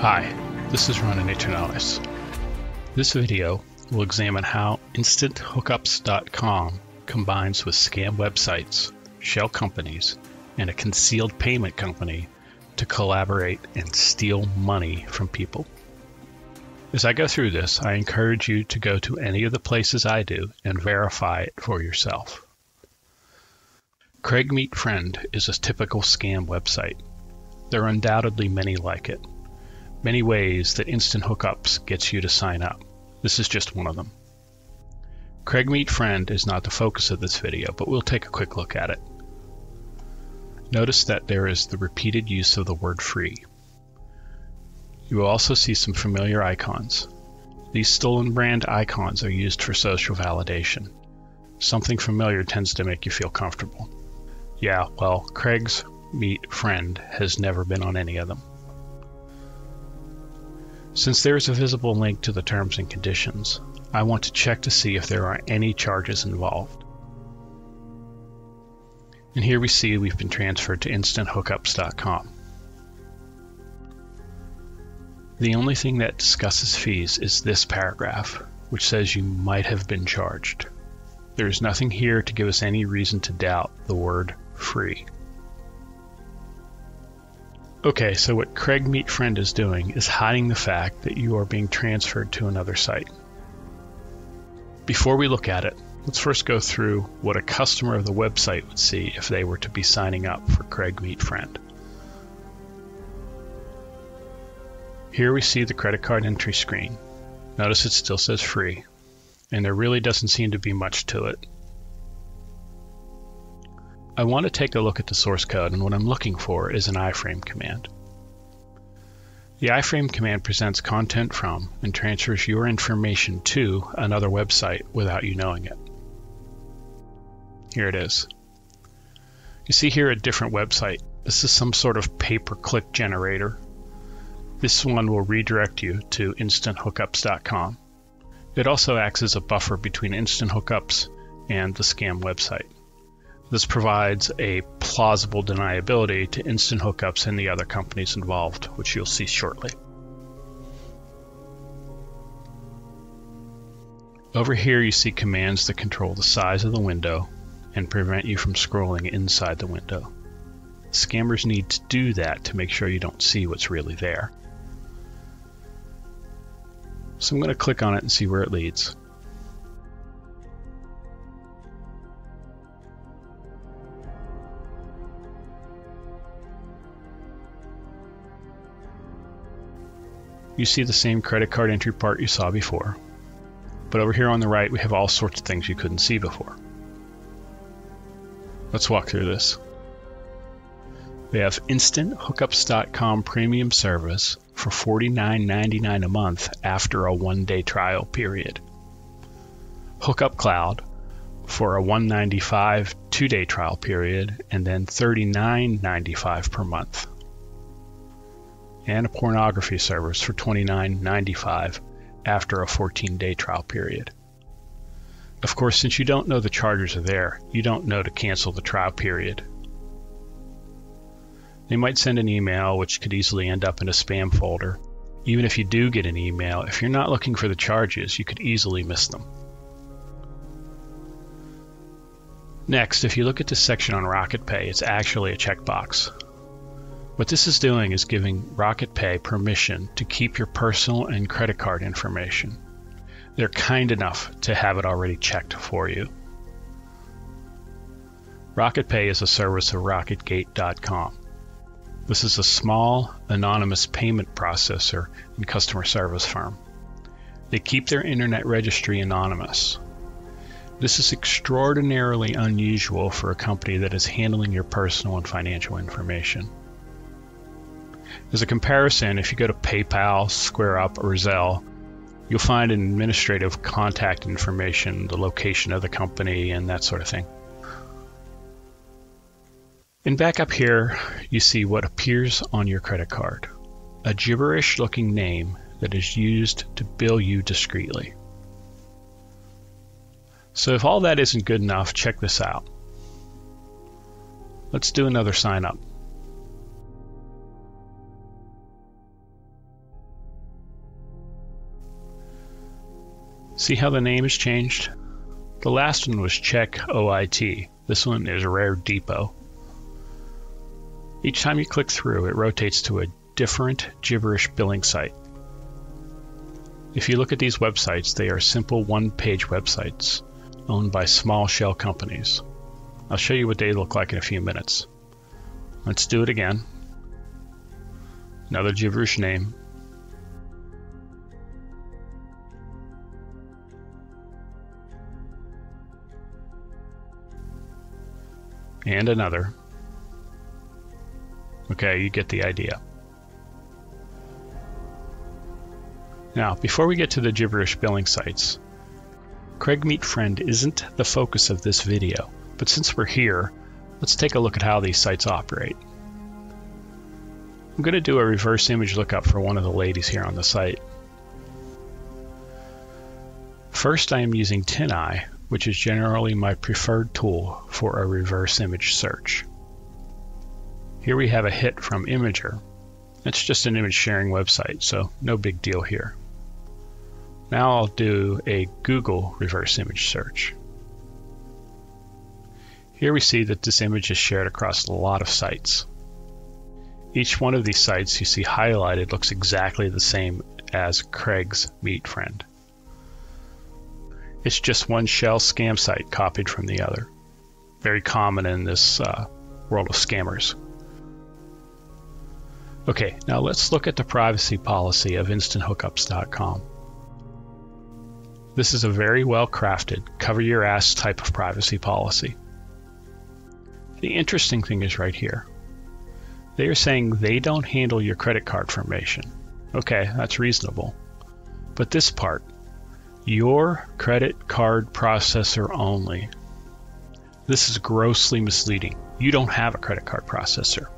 Hi, this is Ronin Eternales. This video will examine how InstantHookups.com combines with scam websites, shell companies, and a concealed payment company to collaborate and steal money from people. As I go through this, I encourage you to go to any of the places I do and verify it for yourself. Craig Meet Friend is a typical scam website. There are undoubtedly many like it many ways that Instant Hookups gets you to sign up. This is just one of them. Craig Meet Friend is not the focus of this video, but we'll take a quick look at it. Notice that there is the repeated use of the word free. You will also see some familiar icons. These stolen brand icons are used for social validation. Something familiar tends to make you feel comfortable. Yeah, well, Craig's Meet Friend has never been on any of them. Since there is a visible link to the terms and conditions, I want to check to see if there are any charges involved. And here we see we've been transferred to instanthookups.com. The only thing that discusses fees is this paragraph, which says you might have been charged. There is nothing here to give us any reason to doubt the word free. Okay, so what Craig Meet Friend is doing is hiding the fact that you are being transferred to another site. Before we look at it, let's first go through what a customer of the website would see if they were to be signing up for Craig Meet Friend. Here we see the credit card entry screen. Notice it still says free, and there really doesn't seem to be much to it. I want to take a look at the source code and what I'm looking for is an iframe command. The iframe command presents content from and transfers your information to another website without you knowing it. Here it is. You see here a different website. This is some sort of pay-per-click generator. This one will redirect you to instanthookups.com. It also acts as a buffer between Instant Hookups and the scam website. This provides a plausible deniability to instant hookups and the other companies involved, which you'll see shortly. Over here you see commands that control the size of the window and prevent you from scrolling inside the window. Scammers need to do that to make sure you don't see what's really there. So I'm going to click on it and see where it leads. You see the same credit card entry part you saw before. But over here on the right, we have all sorts of things you couldn't see before. Let's walk through this. We have InstantHookups.com premium service for $49.99 a month after a one day trial period. Hookup Cloud for a 195 two day trial period and then $39.95 per month and a pornography service for $29.95 after a 14 day trial period. Of course, since you don't know the charges are there, you don't know to cancel the trial period. They might send an email, which could easily end up in a spam folder. Even if you do get an email, if you're not looking for the charges, you could easily miss them. Next, if you look at this section on Rocket Pay, it's actually a checkbox. What this is doing is giving RocketPay permission to keep your personal and credit card information. They're kind enough to have it already checked for you. RocketPay is a service of RocketGate.com. This is a small, anonymous payment processor and customer service firm. They keep their internet registry anonymous. This is extraordinarily unusual for a company that is handling your personal and financial information. As a comparison, if you go to PayPal, SquareUp, or Zelle, you'll find administrative contact information, the location of the company, and that sort of thing. And back up here, you see what appears on your credit card a gibberish looking name that is used to bill you discreetly. So, if all that isn't good enough, check this out. Let's do another sign up. See how the name has changed? The last one was Check OIT. This one is Rare Depot. Each time you click through, it rotates to a different gibberish billing site. If you look at these websites, they are simple one page websites owned by small shell companies. I'll show you what they look like in a few minutes. Let's do it again. Another gibberish name. And another. Okay, you get the idea. Now, before we get to the gibberish billing sites, Craig Meet Friend isn't the focus of this video, but since we're here, let's take a look at how these sites operate. I'm going to do a reverse image lookup for one of the ladies here on the site. First, I am using TinEye, which is generally my preferred tool for a reverse image search. Here we have a hit from Imgur. It's just an image sharing website, so no big deal here. Now I'll do a Google reverse image search. Here we see that this image is shared across a lot of sites. Each one of these sites you see highlighted looks exactly the same as Craig's Meet Friend. It's just one shell scam site copied from the other. Very common in this uh, world of scammers. Okay, now let's look at the privacy policy of instanthookups.com. This is a very well crafted, cover your ass type of privacy policy. The interesting thing is right here. They are saying they don't handle your credit card information. Okay, that's reasonable. But this part, your credit card processor only. This is grossly misleading. You don't have a credit card processor.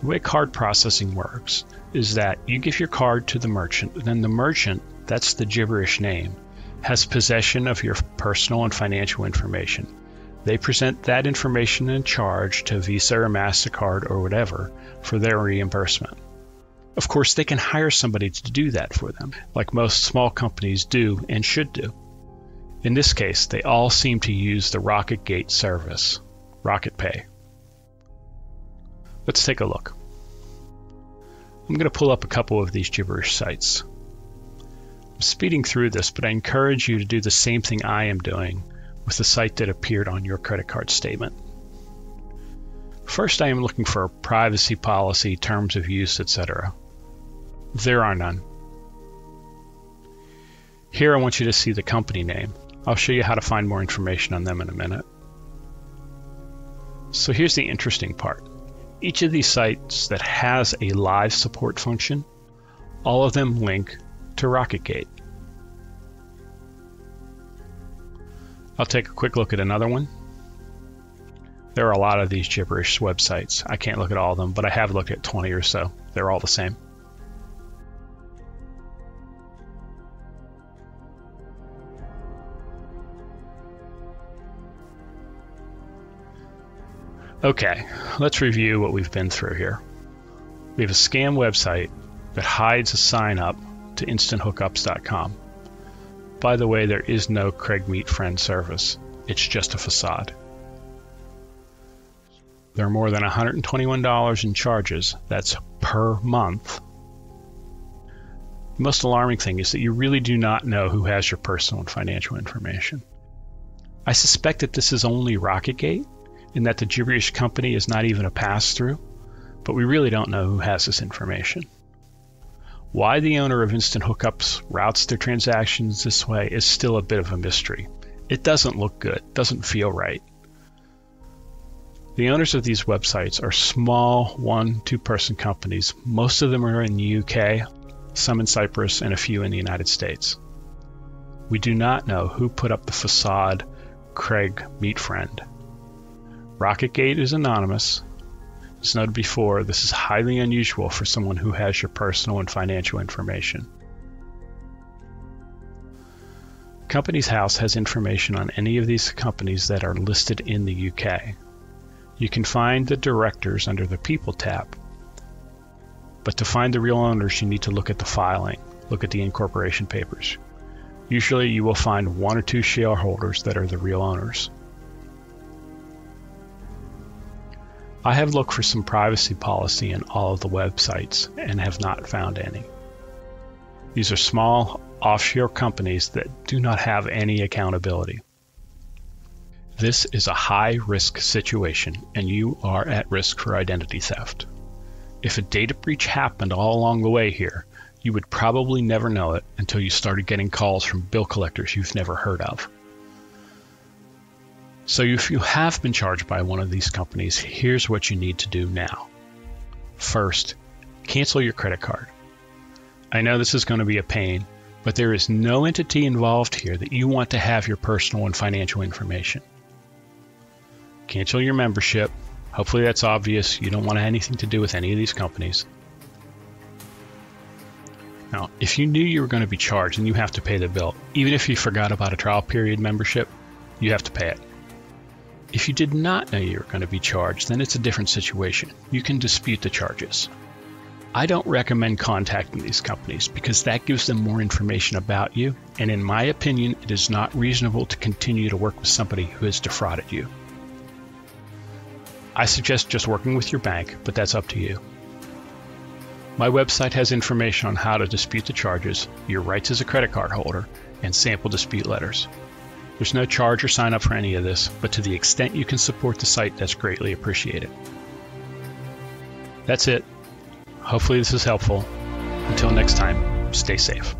The way card processing works is that you give your card to the merchant, then the merchant, that's the gibberish name, has possession of your personal and financial information. They present that information and charge to Visa or MasterCard or whatever for their reimbursement. Of course, they can hire somebody to do that for them, like most small companies do and should do. In this case, they all seem to use the RocketGate service, RocketPay. Let's take a look. I'm going to pull up a couple of these gibberish sites. I'm speeding through this, but I encourage you to do the same thing I am doing with the site that appeared on your credit card statement. First, I am looking for privacy policy, terms of use, etc. There are none. Here, I want you to see the company name. I'll show you how to find more information on them in a minute. So here's the interesting part. Each of these sites that has a live support function, all of them link to RocketGate. I'll take a quick look at another one. There are a lot of these gibberish websites. I can't look at all of them, but I have looked at 20 or so. They're all the same. Okay, let's review what we've been through here. We have a scam website that hides a sign up to instanthookups.com. By the way, there is no Craig Meet Friend service. It's just a facade. There are more than $121 in charges. That's per month. The most alarming thing is that you really do not know who has your personal and financial information. I suspect that this is only RocketGate and that the gibberish company is not even a pass through, but we really don't know who has this information. Why the owner of Instant Hookups routes their transactions this way is still a bit of a mystery. It doesn't look good, doesn't feel right. The owners of these websites are small one, two person companies. Most of them are in the UK, some in Cyprus, and a few in the United States. We do not know who put up the facade Craig Meet Friend. RocketGate is anonymous, as noted before, this is highly unusual for someone who has your personal and financial information. Companies House has information on any of these companies that are listed in the UK. You can find the directors under the People tab. But to find the real owners, you need to look at the filing, look at the incorporation papers. Usually you will find one or two shareholders that are the real owners. I have looked for some privacy policy in all of the websites and have not found any. These are small offshore companies that do not have any accountability. This is a high risk situation and you are at risk for identity theft. If a data breach happened all along the way here, you would probably never know it until you started getting calls from bill collectors you've never heard of. So if you have been charged by one of these companies, here's what you need to do now. First, cancel your credit card. I know this is going to be a pain, but there is no entity involved here that you want to have your personal and financial information. Cancel your membership. Hopefully that's obvious. You don't want anything to do with any of these companies. Now, if you knew you were going to be charged and you have to pay the bill, even if you forgot about a trial period membership, you have to pay it. If you did not know you were going to be charged, then it's a different situation. You can dispute the charges. I don't recommend contacting these companies because that gives them more information about you, and in my opinion, it is not reasonable to continue to work with somebody who has defrauded you. I suggest just working with your bank, but that's up to you. My website has information on how to dispute the charges, your rights as a credit card holder, and sample dispute letters. There's no charge or sign up for any of this, but to the extent you can support the site, that's greatly appreciated. That's it. Hopefully, this is helpful. Until next time, stay safe.